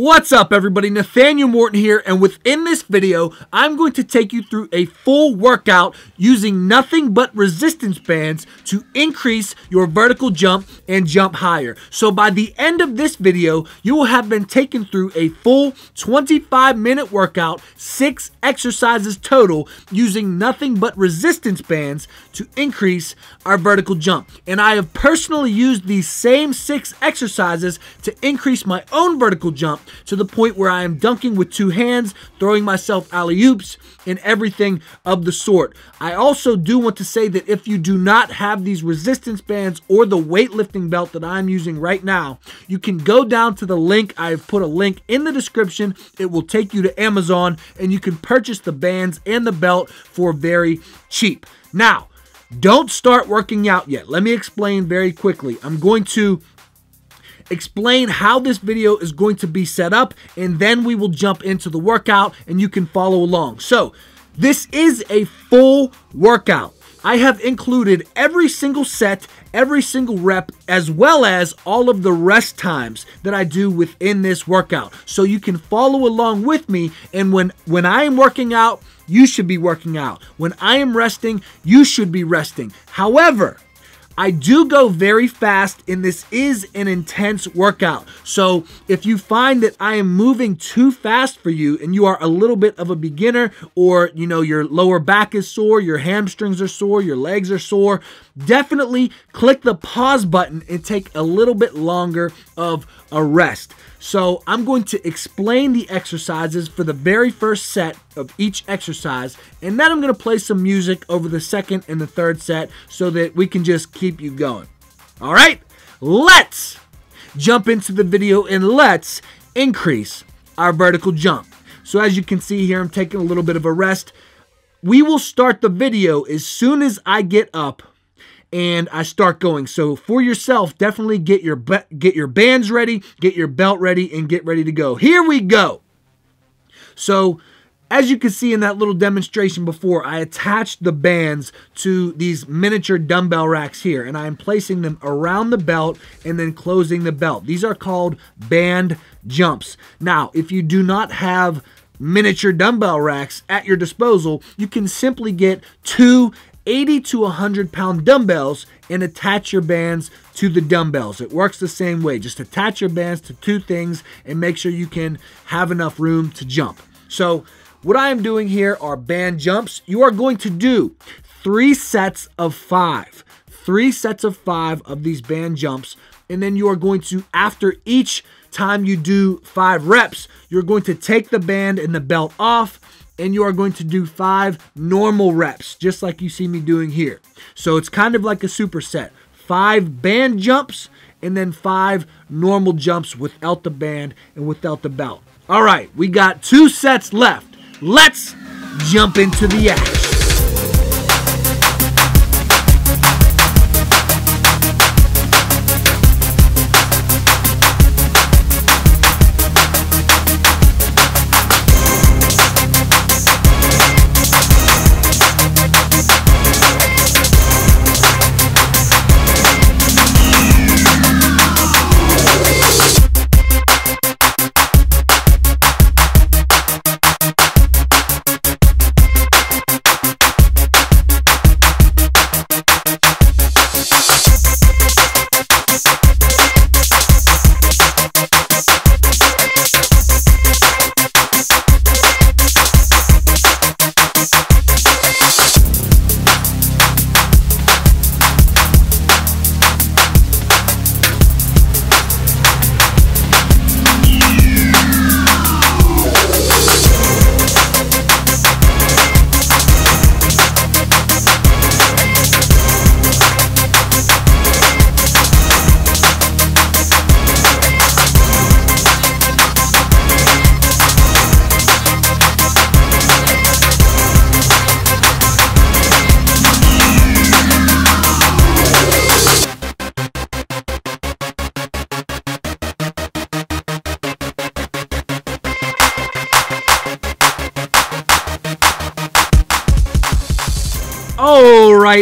What's up everybody, Nathanael Morton here, and within this video, I'm going to take you through a full workout using nothing but resistance bands to increase your vertical jump and jump higher. So by the end of this video, you will have been taken through a full 25 minute workout, six exercises total, using nothing but resistance bands to increase our vertical jump. And I have personally used these same six exercises to increase my own vertical jump to the point where I am dunking with two hands, throwing myself alley oops, and everything of the sort. I also do want to say that if you do not have these resistance bands or the weightlifting belt that I'm using right now, you can go down to the link. I've put a link in the description. It will take you to Amazon and you can purchase the bands and the belt for very cheap. Now, don't start working out yet. Let me explain very quickly. I'm going to explain how this video is going to be set up, and then we will jump into the workout and you can follow along. So, this is a full workout. I have included every single set, every single rep, as well as all of the rest times that I do within this workout. So you can follow along with me, and when, when I am working out, you should be working out. When I am resting, you should be resting. However, I do go very fast and this is an intense workout. So if you find that I am moving too fast for you and you are a little bit of a beginner or you know your lower back is sore, your hamstrings are sore, your legs are sore, definitely click the pause button and take a little bit longer of a rest. So I'm going to explain the exercises for the very first set of each exercise, and then I'm going to play some music over the second and the third set so that we can just keep you going. All right, let's jump into the video and let's increase our vertical jump. So as you can see here, I'm taking a little bit of a rest. We will start the video as soon as I get up and I start going. So for yourself, definitely get your get your bands ready, get your belt ready, and get ready to go. Here we go. So as you can see in that little demonstration before, I attached the bands to these miniature dumbbell racks here, and I am placing them around the belt and then closing the belt. These are called band jumps. Now, if you do not have miniature dumbbell racks at your disposal, you can simply get two 80 to 100 pound dumbbells and attach your bands to the dumbbells. It works the same way. Just attach your bands to two things and make sure you can have enough room to jump. So what I am doing here are band jumps. You are going to do three sets of five. Three sets of five of these band jumps. And then you are going to, after each time you do five reps, you're going to take the band and the belt off and you are going to do five normal reps, just like you see me doing here. So it's kind of like a superset. Five band jumps and then five normal jumps without the band and without the belt. All right, we got two sets left. Let's jump into the action.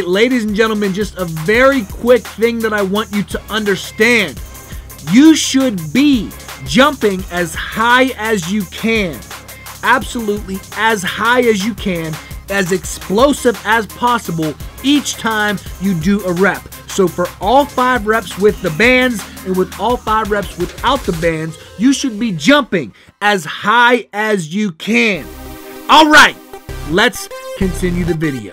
Right, ladies and gentlemen, just a very quick thing that I want you to understand. You should be jumping as high as you can. Absolutely as high as you can, as explosive as possible each time you do a rep. So for all five reps with the bands and with all five reps without the bands, you should be jumping as high as you can. All right, let's continue the video.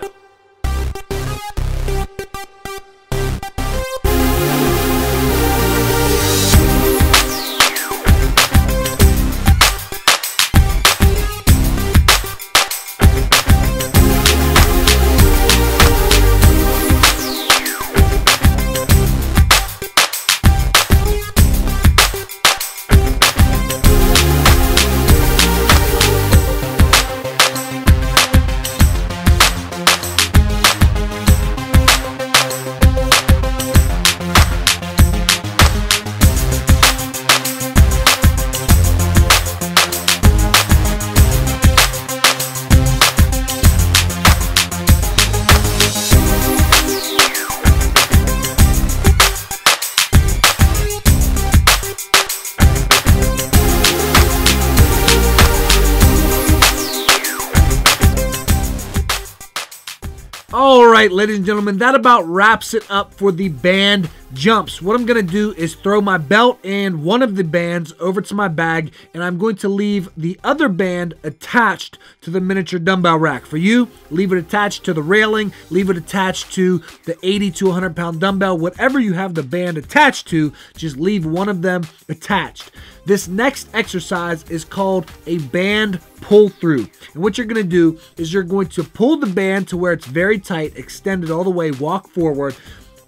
Right, ladies and gentlemen, that about wraps it up for the band jumps. What I'm going to do is throw my belt and one of the bands over to my bag, and I'm going to leave the other band attached to the miniature dumbbell rack. For you, leave it attached to the railing, leave it attached to the 80 to 100 pound dumbbell, whatever you have the band attached to, just leave one of them attached. This next exercise is called a band pull through. And what you're to do is you're going to pull the band to where it's very tight, extend it all the way, walk forward.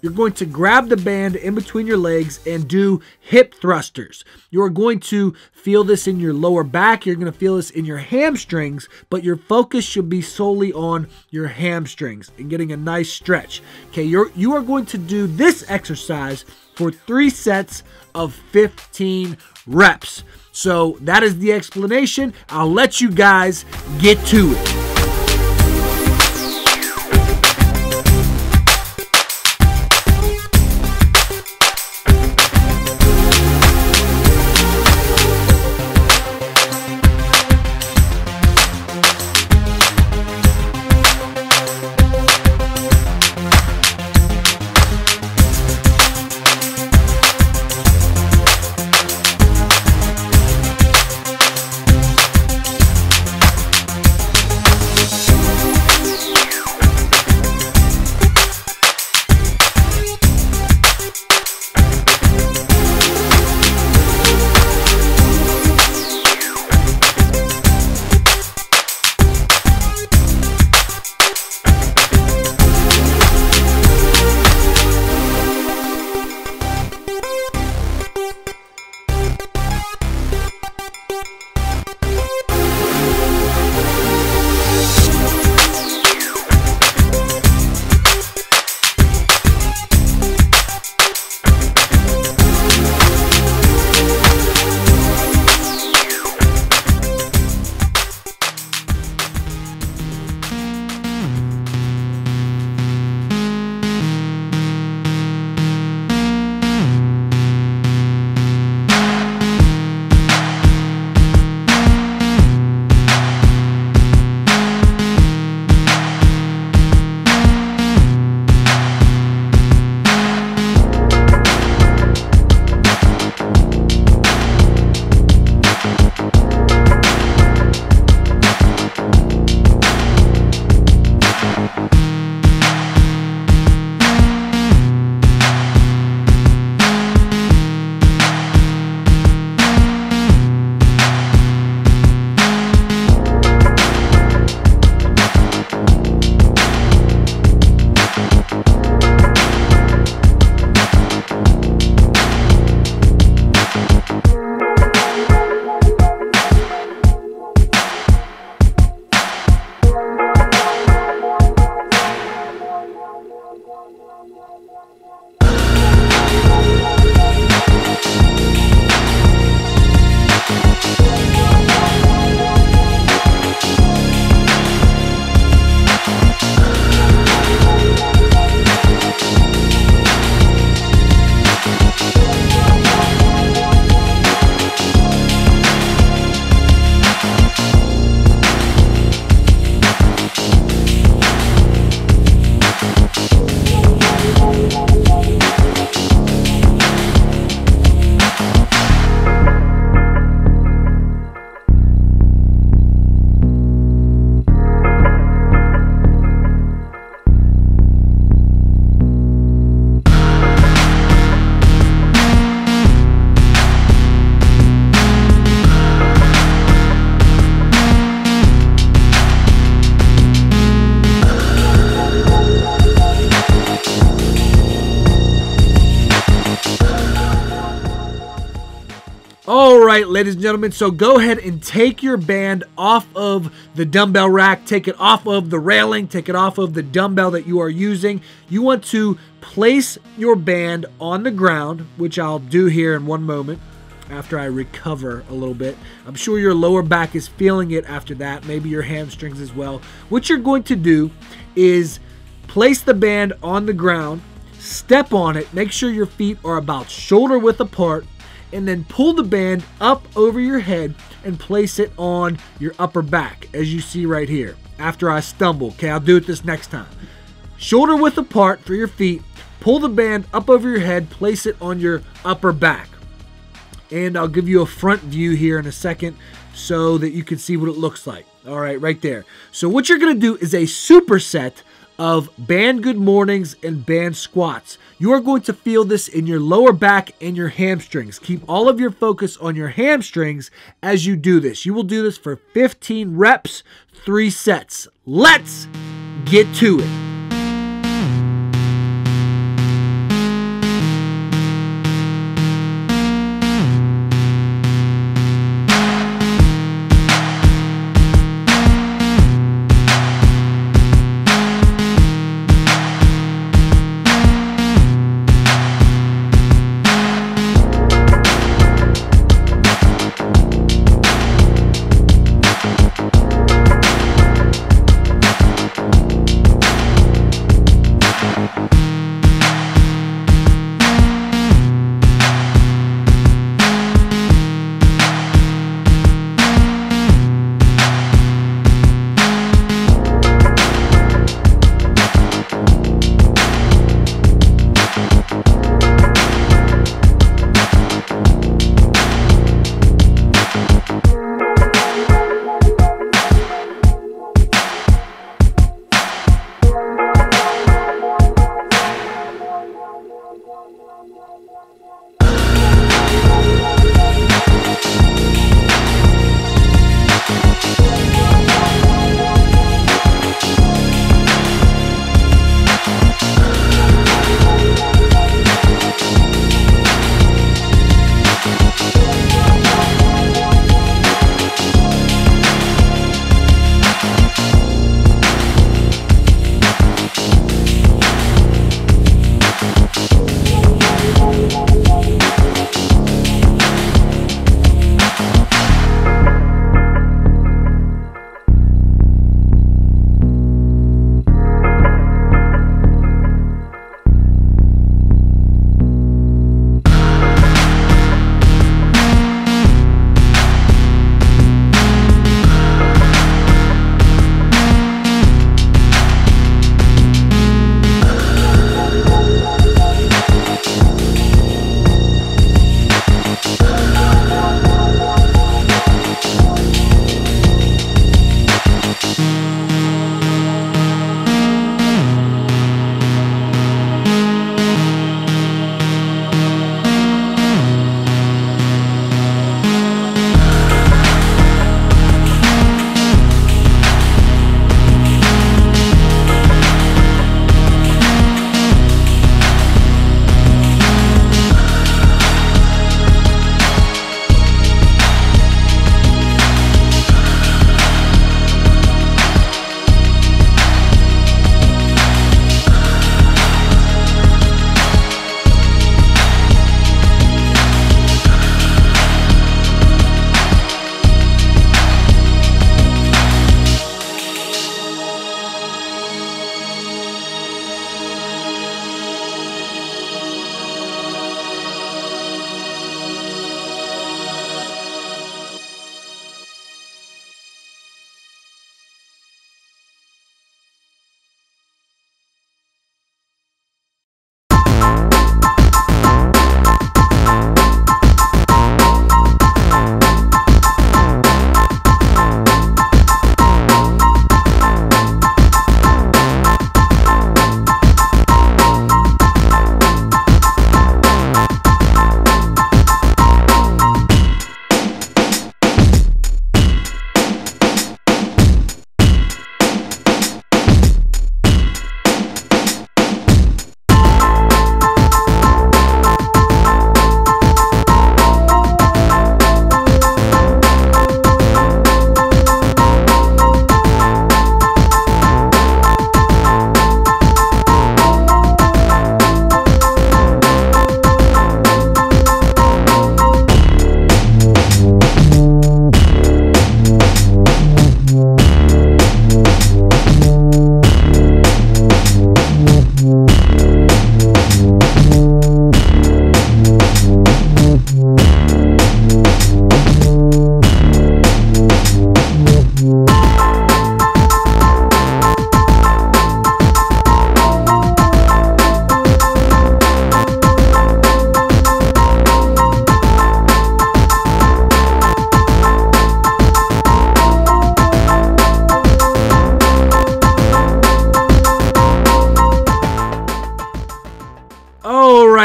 You're going to grab the band in between your legs and do hip thrusters. You're going to feel this in your lower back. You're going to feel this in your hamstrings, but your focus should be solely on your hamstrings and getting a nice stretch. Okay, you're you are going to do this exercise for three sets of 15 reps. So that is the explanation. I'll let you guys get to it. Right, ladies and gentlemen, so go ahead and take your band off of the dumbbell rack, take it off of the railing, take it off of the dumbbell that you are using. You want to place your band on the ground, which I'll do here in one moment after I recover a little bit. I'm sure your lower back is feeling it after that, maybe your hamstrings as well. What you're going to do is place the band on the ground, step on it, make sure your feet are about shoulder width apart and then pull the band up over your head and place it on your upper back, as you see right here. After I stumble, okay, I'll do it this next time. Shoulder width apart for your feet, pull the band up over your head, place it on your upper back. And I'll give you a front view here in a second so that you can see what it looks like. All right, right there. So what you're to do is a superset of band good mornings and band squats. You are going to feel this in your lower back and your hamstrings. Keep all of your focus on your hamstrings as you do this. You will do this for 15 reps, three sets. Let's get to it.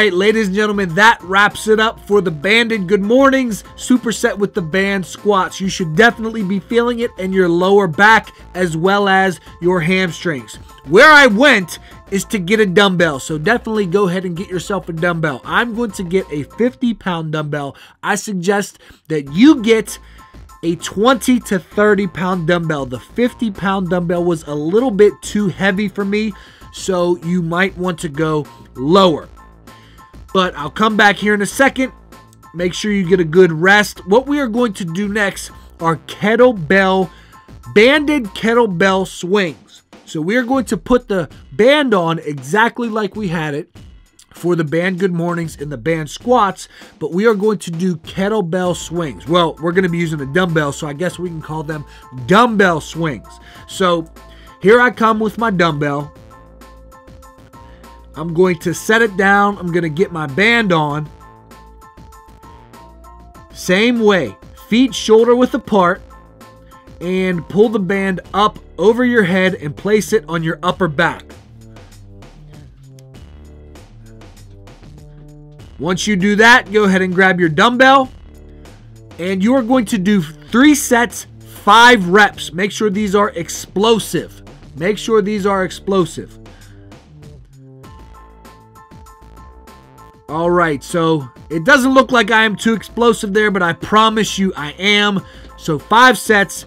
Right, ladies and gentlemen, that wraps it up for the banded good mornings superset with the band squats. You should definitely be feeling it in your lower back as well as your hamstrings. Where I went is to get a dumbbell, so definitely go ahead and get yourself a dumbbell. I'm going to get a 50 pound dumbbell. I suggest that you get a 20 to 30 pound dumbbell. The 50 pound dumbbell was a little bit too heavy for me, so you might want to go lower. But I'll come back here in a second. Make sure you get a good rest. What we are going to do next are kettlebell, banded kettlebell swings. So we are going to put the band on exactly like we had it for the band good mornings and the band squats, but we are going to do kettlebell swings. Well, we're going to be using a dumbbell, so I guess we can call them dumbbell swings. So here I come with my dumbbell. I'm going to set it down. I'm going to get my band on. Same way, feet shoulder width apart and pull the band up over your head and place it on your upper back. Once you do that, go ahead and grab your dumbbell and you are going to do three sets, five reps. Make sure these are explosive. Make sure these are explosive. All right, so it doesn't look like I am too explosive there, but I promise you I am. So five sets,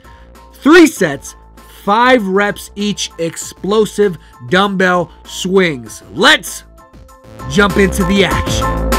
three sets, five reps each explosive dumbbell swings. Let's jump into the action.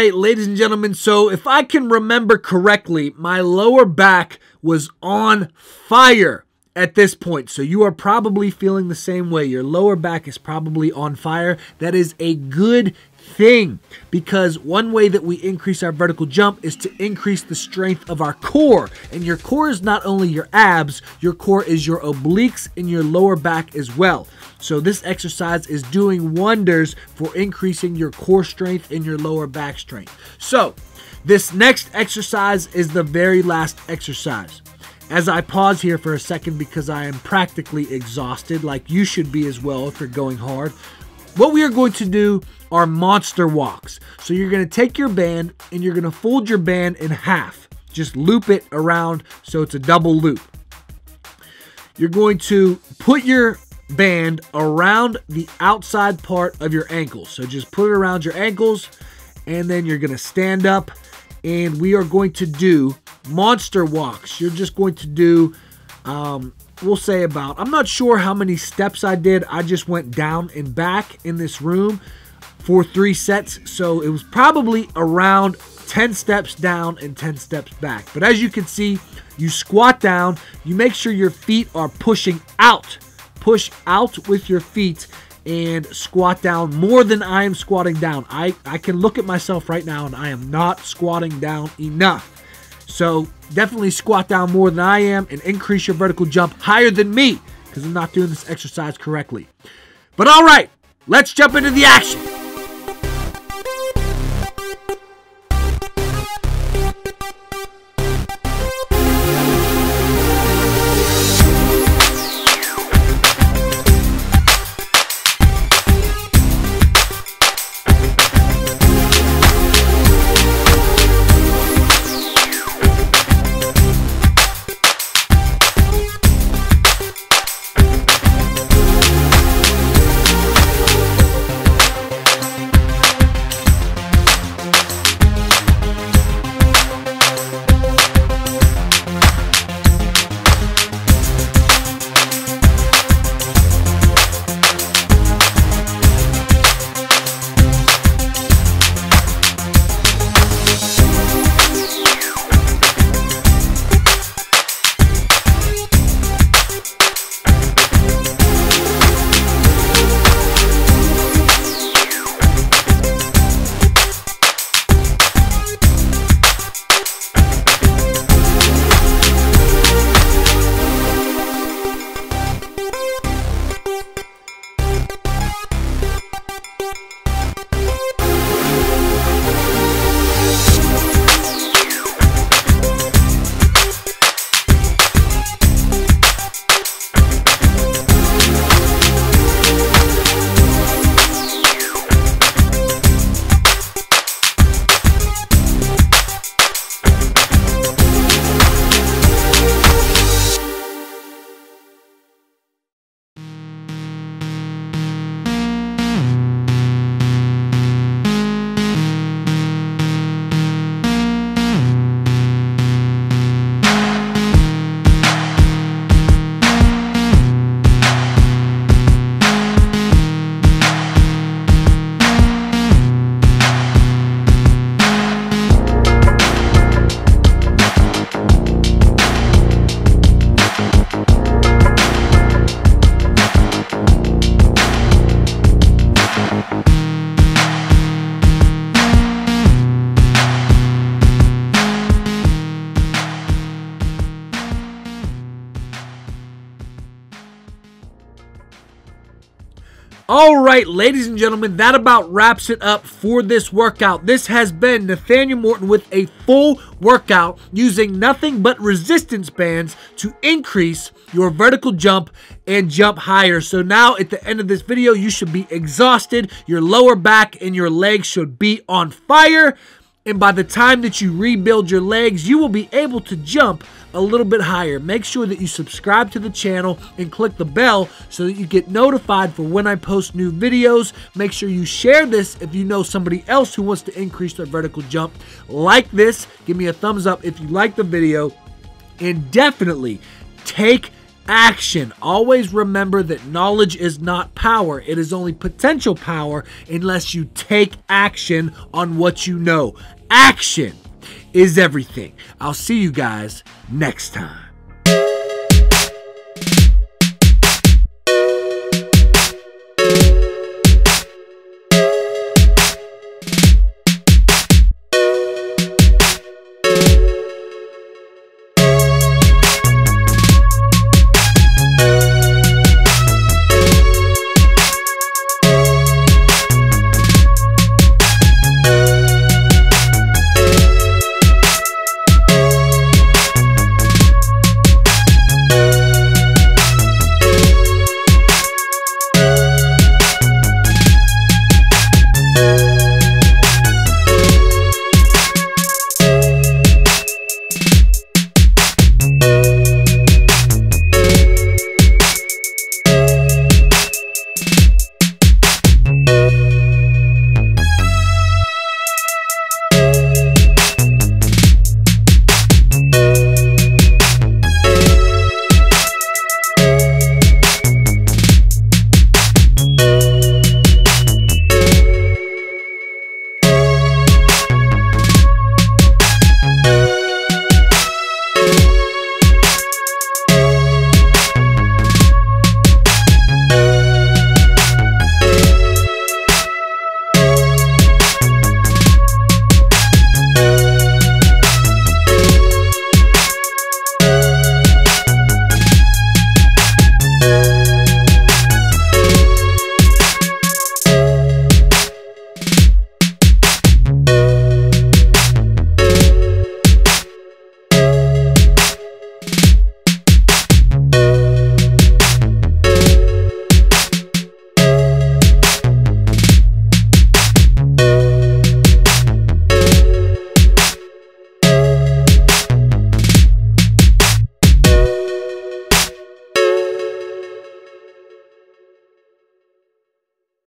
Right, ladies and gentlemen. So, if I can remember correctly, my lower back was on fire at this point. So, you are probably feeling the same way. Your lower back is probably on fire. That is a good thing because one way that we increase our vertical jump is to increase the strength of our core. And your core is not only your abs, your core is your obliques and your lower back as well. So this exercise is doing wonders for increasing your core strength and your lower back strength. So this next exercise is the very last exercise. As I pause here for a second because I am practically exhausted, like you should be as well if you're going hard, what we are going to do are monster walks. So you're going to take your band and you're going to fold your band in half. Just loop it around so it's a double loop. You're going to put your band around the outside part of your ankles. So just put it around your ankles and then you're going to stand up and we are going to do monster walks. You're just going to do, um, we'll say about, I'm not sure how many steps I did. I just went down and back in this room for three sets. So it was probably around 10 steps down and 10 steps back. But as you can see, you squat down, you make sure your feet are pushing out. Push out with your feet and squat down more than I am squatting down. I, I can look at myself right now and I am not squatting down enough. So definitely squat down more than I am and increase your vertical jump higher than me because I'm not doing this exercise correctly. But all right, let's jump into the action. All right, ladies and gentlemen, that about wraps it up for this workout. This has been Nathanael Morton with a full workout using nothing but resistance bands to increase your vertical jump and jump higher. So now at the end of this video, you should be exhausted. Your lower back and your legs should be on fire. And by the time that you rebuild your legs, you will be able to jump a little bit higher. Make sure that you subscribe to the channel and click the bell so that you get notified for when I post new videos. Make sure you share this if you know somebody else who wants to increase their vertical jump. Like this, give me a thumbs up if you like the video, and definitely take action. Always remember that knowledge is not power. It is only potential power unless you take action on what you know. Action is everything. I'll see you guys next time.